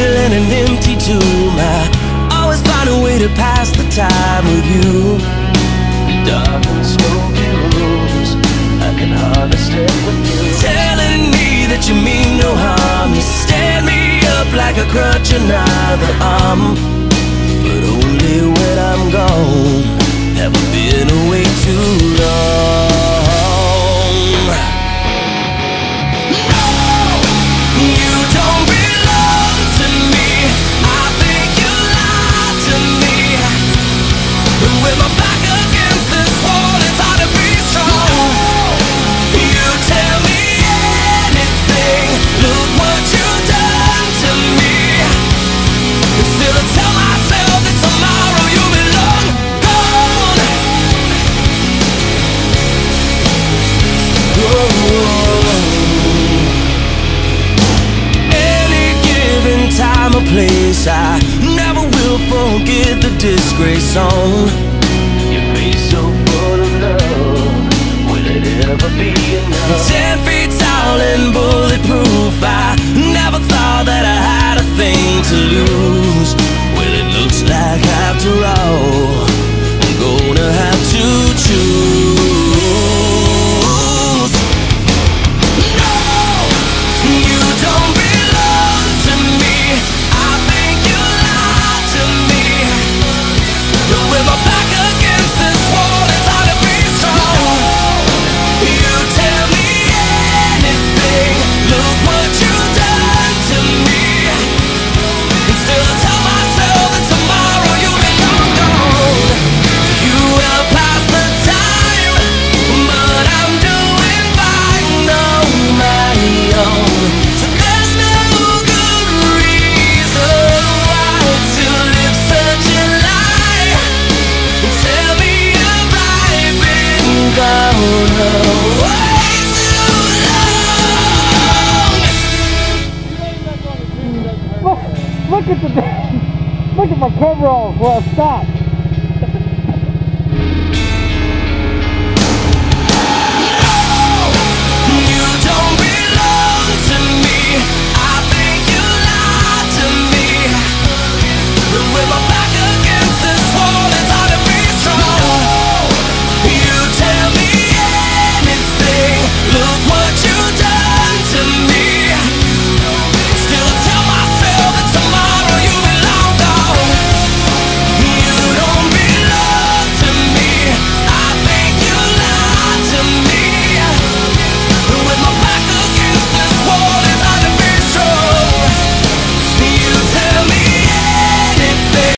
feeling and empty tomb. I always find a way to pass the time with you. Dark and smoky rooms I can hardly stand with you. Telling me that you mean no harm. You stand me up like a crutch and another arm. But only when I'm gone Have I been disgrace on look at the, look at my coveralls where I stopped.